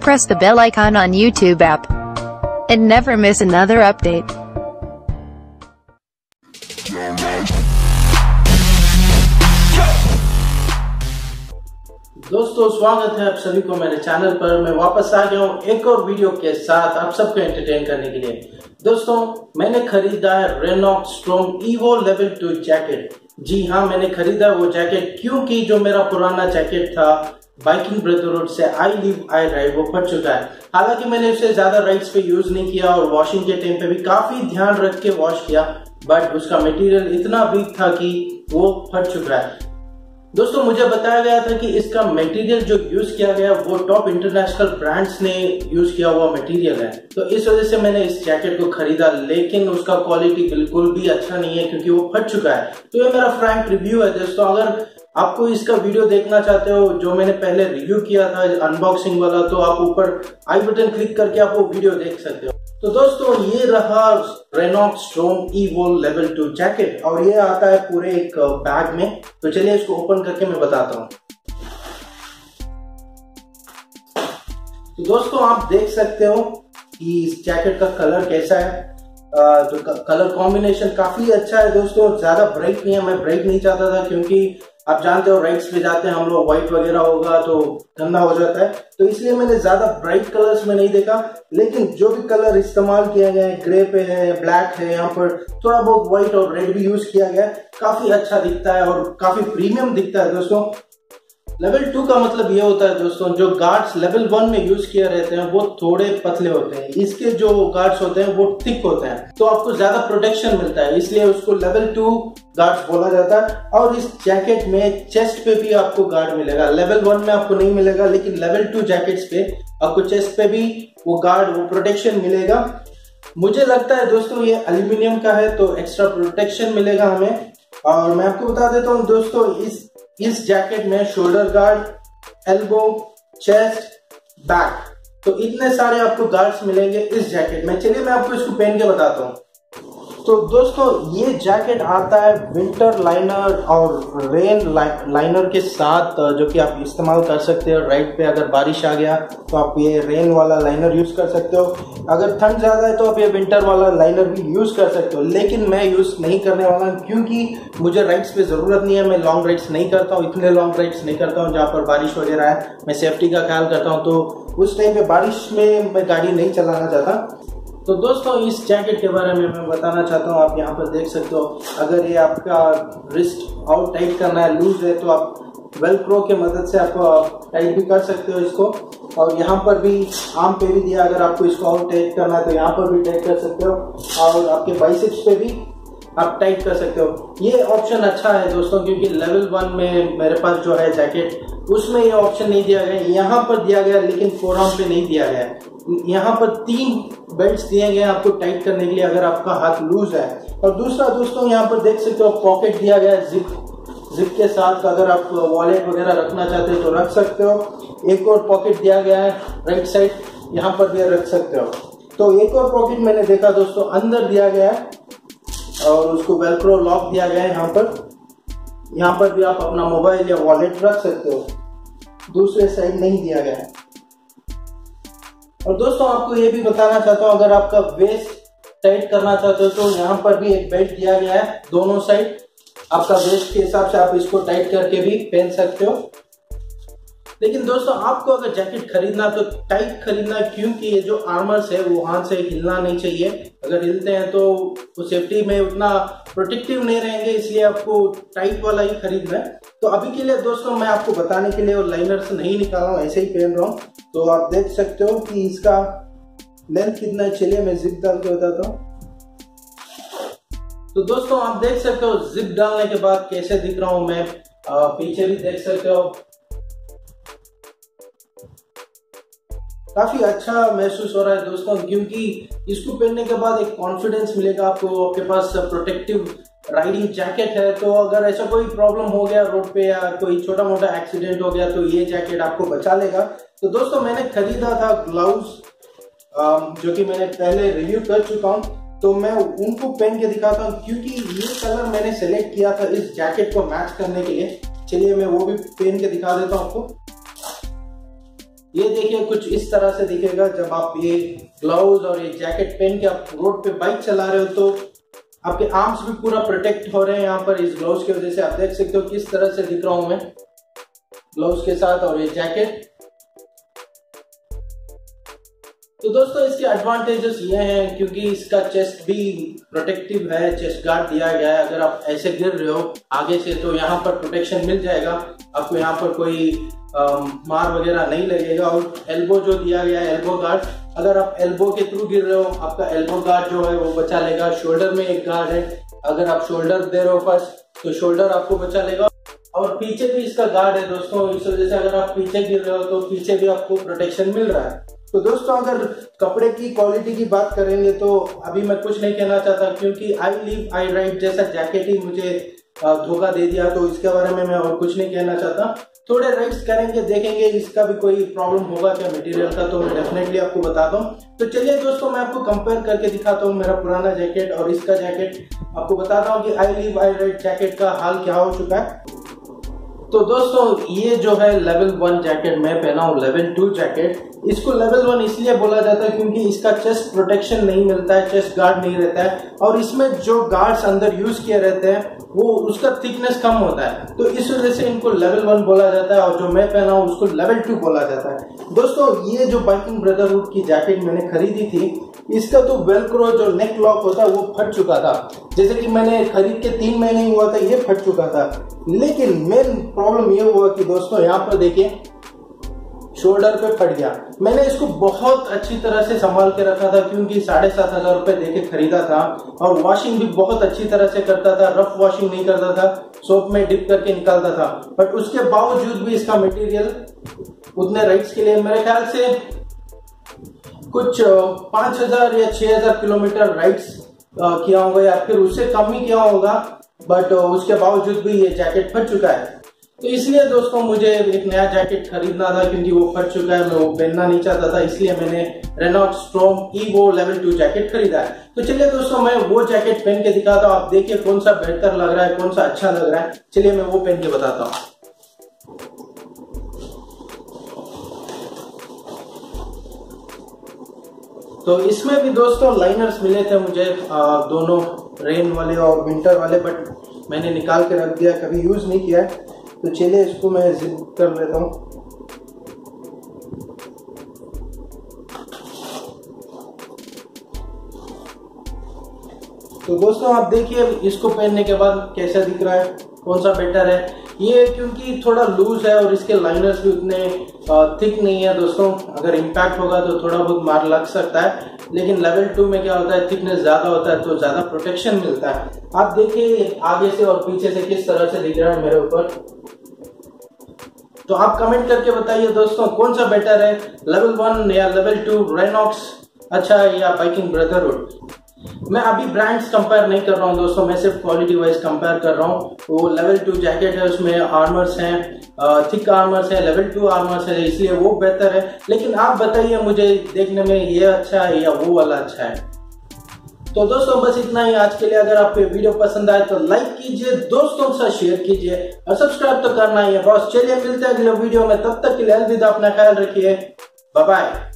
press the bell icon on YouTube app. And never miss another update. दोस्तों, स्वागत है आप सभी को मेरे चैनल पर। मैं वापस आ गया हूँ एक और वीडियो के साथ आप सबको एंटरटेन करने के लिए। दोस्तों, मैंने खरीदा है Rynox Storm Evo level two jacket जी हाँ मैंने खरीदा वो जैकेट क्योंकि जो मेरा पुराना जैकेट था बाइकिंग ब्रदरहुड से आई लिव आई राइड वो फट चुका है। हालाँकि मैंने उसे ज़्यादा राइड्स पे यूज़ नहीं किया और वॉशिंग के टाइम पे भी काफ़ी ध्यान रख के वॉश किया बट उसका मटेरियल इतना वीक था कि वो फट चुका है। दोस्तों, मुझे बताया गया था कि इसका मटेरियल जो यूज़ किया गया, वो टॉप इंटरनेशनल ब्रांड्स ने यूज़ किया हुआ मटेरियल है। तो इस वजह से मैंने इस जैकेट को खरीदा, लेकिन उसका क्वालिटी बिल्कुल भी अच्छा नहीं है, क्योंकि वो फट चुका है। तो ये मेरा फ्रैंक रिव्यू है दोस्तों। अगर आपको इसका वीडियो देखना चाहते हो, जो मैंने पहले रिव्यू किया था अनबॉक्सिंग वाला तो आप ऊपर आई बटन क्लिक करके आप वो वीडियो देख सकते हो। तो दोस्तों, ये रहा Rynox Storm Evo level two jacket और ये आता है पूरे एक बैग में। तो चलिए इसको ओपन करके मैं बताता हूँ। तो दोस्तों, आप देख सकते हो कि इस जैकेट का कलर कैसा है। जो कलर कॉम्बिनेशन काफ़ी अच्छा है दोस्तों, ज़्यादा ब्राइट नहीं है। मैं ब्राइट नहीं चाहता था क्योंकि आप जानते हो राइट्स पे जाते हैं, हम लोग व्हाइट वगैरह होगा तो गंदा हो जाता है। तो इसलिए मैंने ज़्यादा ब्राइट कलर्स में नहीं देखा, लेकिन जो भी कलर इस्तेमाल किया गया है ग्रे पे है ब्लैक है, यहाँ पर थोड़ा बहुत व्हाइट और रेड भी यूज़ किया गया है। काफ़ी अच्छा दिखता है और काफ़ी प्रीमियम दिखता है दोस्तों। लेवल टू का मतलब ये होता है दोस्तों, जो गार्ड्स लेवल वन में यूज़ किए रहते हैं, वो थोड़े पतले होते हैं। इसके जो गार्ड्स होते हैं, वो थिक होते हैं। तो आपको ज़्यादा प्रोटेक्शन मिलता है, इसलिए उसको लेवल टू गार्ड्स बोला जाता है। और इस जैकेट में चेस्ट पे भी आपको गार्ड मिलेगा। लेवल वन में आपको नहीं मिलेगा, लेकिन लेवल टू जैकेट्स पे आपको चेस्ट पे भी वो गार्ड वो प्रोटेक्शन मिलेगा। मुझे लगता है दोस्तों, ये एल्यूमिनियम का है तो एक्स्ट्रा प्रोटेक्शन मिलेगा हमें। और मैं आपको बता देता हूँ दोस्तों, इस इस जैकेट में shoulder guard, elbow, chest, back. तो इतने सारे आपको गार्ड्स मिलेंगे इस जैकेट में। चलिए मैं आपको इसको पहन के बताता हूँ। तो दोस्तों, ये जैकेट आता है विंटर लाइनर और रेन लाइनर के साथ, जो कि आप इस्तेमाल कर सकते हो। राइट पे अगर बारिश आ गया तो आप ये रेन वाला लाइनर यूज़ कर सकते हो। अगर ठंड ज़्यादा है तो आप ये विंटर वाला लाइनर भी यूज़ कर सकते हो। लेकिन मैं यूज़ नहीं करने वाला क्योंकि मुझे राइड्स पे ज़रूरत नहीं है। मैं लॉन्ग राइड्स नहीं करता हूँ, इतने लॉन्ग राइड्स नहीं करता हूँ, जहाँ पर बारिश वगैरह है। मैं सेफ्टी का ख्याल करता हूँ तो उस टाइम पे बारिश में मैं गाड़ी नहीं चलाना चाहता। तो दोस्तों, इस जैकेट के बारे में मैं बताना चाहता हूँ, आप यहाँ पर देख सकते हो। अगर ये आपका रिस्ट आउट टाइट करना है लूज है तो आप वेल प्रो के मदद से आप टाइट भी कर सकते हो इसको। और यहाँ पर भी आम पे भी दिया, अगर आपको इसको आउट टाइट करना है तो यहाँ पर भी टाइट कर सकते हो। और आपके बाइसेप्स पे भी आप टाइट कर सकते हो। ये ऑप्शन अच्छा है दोस्तों, क्योंकि लेवल वन में मेरे पास जो है जैकेट उसमें ये ऑप्शन नहीं दिया गया, यहाँ पर दिया गया, लेकिन फोरम पे नहीं दिया गया। यहाँ पर तीन बेल्ट दिए गए आपको टाइट करने के लिए अगर आपका हाथ लूज है। और दूसरा दोस्तों, यहाँ पर देख सकते हो पॉकेट दिया गया है जिप जिप के साथ अगर आप वॉलेट वगैरह रखना चाहते हो तो रख सकते हो। एक और पॉकेट दिया गया है राइट साइड यहाँ पर भी रख सकते हो। तो एक और पॉकेट मैंने देखा दोस्तों, अंदर दिया गया है और उसको वेलक्रो लॉक दिया गया है यहाँ पर। यहाँ पर भी आप अपना मोबाइल या वॉलेट रख सकते हो। दूसरे साइड नहीं दिया गया है। और दोस्तों, आपको ये भी बताना चाहता हूँ, अगर आपका वेस्ट टाइट करना चाहते हो तो यहाँ पर भी एक बेल्ट दिया गया है, दोनों साइड आपका वेस्ट के हिसाब से आप इसको टाइट करके भी पहन सकते हो। लेकिन दोस्तों, आपको अगर जैकेट खरीदना तो टाइट खरीदना, क्योंकि ये जो आर्मर्स है, वो हाथ से हिलना नहीं चाहिए। अगर हिलते हैं तो वो सेफ्टी में उतना प्रोटेक्टिव नहीं रहेंगे, इसलिए आपको टाइट वाला ही खरीदना है। तो अभी के लिए दोस्तों मैं आपको बताने के लिए वो से नहीं निकाला हूँ, ऐसे ही पहन रहा हूँ। तो आप देख सकते हो कि इसका लेंथ कितना है, चलिए मैं जिप डाल के बताता हूँ। तो दोस्तों आप देख सकते हो जिप डालने के बाद कैसे दिख रहा हूँ मैं। पीछे भी देख सकते हो। काफ़ी अच्छा महसूस हो रहा है दोस्तों, क्योंकि इसको पहनने के बाद एक कॉन्फिडेंस मिलेगा आपको, आपके पास प्रोटेक्टिव राइडिंग जैकेट है तो अगर ऐसा कोई प्रॉब्लम हो गया रोड पे या कोई छोटा मोटा एक्सीडेंट हो गया तो ये जैकेट आपको बचा लेगा। तो दोस्तों, मैंने खरीदा था ग्लव्स जो कि मैंने पहले रिव्यू कर चुका हूँ। तो मैं उनको पहन के दिखाता हूँ, क्योंकि ये कलर मैंने सेलेक्ट किया था इस जैकेट को मैच करने के लिए। चलिए, मैं वो भी पहन के दिखा देता हूँ आपको। ये देखिए, कुछ इस तरह से दिखेगा, जब आप ये ग्लव्स और ये जैकेट पहन के आप रोड पे बाइक चला रहे हो तो आपके आर्म्स भी पूरा प्रोटेक्ट हो रहे हैं यहाँ पर। इस ग्लव्स की वजह से आप देख सकते हो किस तरह से दिख रहा हूँ मैं। ग्लव्स के साथ और ये जैकेट तो दोस्तों इसके एडवांटेजेस ये हैं क्योंकि इसका चेस्ट भी प्रोटेक्टिव है चेस्ट गार्ड दिया गया है। अगर आप ऐसे गिर रहे हो आगे से तो यहाँ पर प्रोटेक्शन मिल जाएगा। आपको यहाँ पर कोई आ, मार वगैरह नहीं लगेगा। और एल्बो जो दिया गया है एल्बो गार्ड अगर आप एल्बो के थ्रू गिर रहे हो आपका एल्बो गार्ड जो है वो बचा लेगा। शोल्डर में एक गार्ड है। अगर आप शोल्डर दे रहे हो फ़र्स्ट तो शोल्डर आपको बचा लेगा। और पीछे भी इसका गार्ड है दोस्तों इस वजह से अगर आप पीछे गिर रहे हो तो पीछे भी आपको प्रोटेक्शन मिल रहा है। तो दोस्तों, अगर कपड़े की क्वालिटी की बात करेंगे तो अभी मैं कुछ नहीं कहना चाहता, क्योंकि आई लिव आई राइट जैसा जैकेट ही मुझे धोखा दे दिया तो इसके बारे में मैं और कुछ नहीं कहना चाहता। थोड़े राइट्स करेंगे, देखेंगे इसका भी कोई प्रॉब्लम होगा क्या मटेरियल का तो मैं डेफिनेटली आपको बताता हूँ तो चलिए दोस्तों, मैं आपको कंपेयर करके दिखाता हूँ मेरा पुराना जैकेट और इसका जैकेट आपको बताता हूँ कि I live I ride jacket का हाल क्या हो चुका है। तो दोस्तों, ये जो है लेवल वन जैकेट मैं पहना हूँ लेवल टू जैकेट इसको लेवल वन इसलिए बोला जाता है क्योंकि इसका चेस्ट प्रोटेक्शन नहीं मिलता है चेस्ट गार्ड नहीं रहता है। और इसमें जो गार्ड्स अंदर यूज़ किए रहते हैं वो, उसका थिकनेस कम होता है। तो इस वजह से इनको लेवल वन बोला जाता है और जो मैं पहना हूँ, उसको लेवल टू बोला जाता है। दोस्तों, ये जो बाइकिंग ब्रदरहुड की जैकेट मैंने खरीदी थी, इसका तो वेलक्रो जो नेक लॉक होता है, वो फट चुका था। जैसे कि मैंने खरीद के तीन महीने हुआ था, ये फट चुका था। लेकिन मेन प्रॉब्लम ये हुआ कि दोस्तों, यहाँ पर देखिए शोल्डर पे फट गया। मैंने इसको बहुत अच्छी तरह से संभाल के रखा था, क्योंकि साढ़े सात हज़ार रुपए देके खरीदा था, और वॉशिंग भी बहुत अच्छी तरह से करता था रफ वॉशिंग नहीं करता था सोप में डिप करके निकालता था। बट उसके बावजूद भी इसका मटेरियल उतने राइट्स के लिए, मेरे ख्याल से कुछ पाँच हज़ार या छह हज़ार किलोमीटर राइड्स किया होगा, या फिर उससे कम ही किया होगा बट उसके बावजूद भी ये जैकेट फट चुका है। तो इसलिए दोस्तों मुझे एक नया जैकेट खरीदना था, क्योंकि वो फट चुका है, मैं वो पहनना नहीं चाहता था, इसलिए मैंने Rynox Storm Evo level two jacket खरीदा है। तो चलिए दोस्तों, मैं वो जैकेट पहन के दिखाता हूँ, आप देखिए कौन सा बेहतर लग रहा है, कौन सा अच्छा लग रहा है। चलिए मैं वो पहन के बताता हूँ। तो इसमें भी दोस्तों लाइनर्स मिले थे मुझे दोनों रेन वाले और विंटर वाले बट मैंने निकाल के रख दिया, कभी यूज़ नहीं किया है। तो चलिए इसको मैं कर लेता हूँ। तो दोस्तों, आप देखिए इसको पहनने के बाद कैसा दिख रहा है, कौन सा बेटर है? ये क्योंकि थोड़ा लूज है और इसके लाइनर्स भी उतने थिक नहीं है दोस्तों। अगर इम्पैक्ट होगा तो थोड़ा बहुत मार लग सकता है। लेकिन लेवल टू में क्या होता है थिकनेस ज़्यादा होता है तो ज़्यादा प्रोटेक्शन मिलता है। आप देखिए आगे से और पीछे से किस तरह से दिख रहा है मेरे ऊपर। तो आप कमेंट करके बताइए दोस्तों, कौन सा बेटर है? लेवल वन या लेवल टू रेनॉक्स अच्छा या बाइकिंग ब्रदरहुड मैं अभी ब्रांड्स कंपेयर नहीं कर रहा हूँ दोस्तों, मैं सिर्फ़ क्वालिटी वाइज कंपेयर कर रहा हूँ। वो लेवल टू जैकेट है, उसमें आर्मर्स हैं थिक आर्मर्स है लेवल टू आर्मर्स है, इसलिए वो बेहतर है। लेकिन आप बताइए मुझे, देखने में ये अच्छा है या वो वाला अच्छा है? तो दोस्तों, बस इतना ही। आज के लिए अगर आपको वीडियो पसंद आए तो लाइक कीजिए, दोस्तों के साथ शेयर कीजिए, और सब्सक्राइब तो करना ही है बॉस चलिए, मिलते हैं अगले वीडियो में। तब तक के लिए अलविदा, अपना ख्याल रखिए। बाय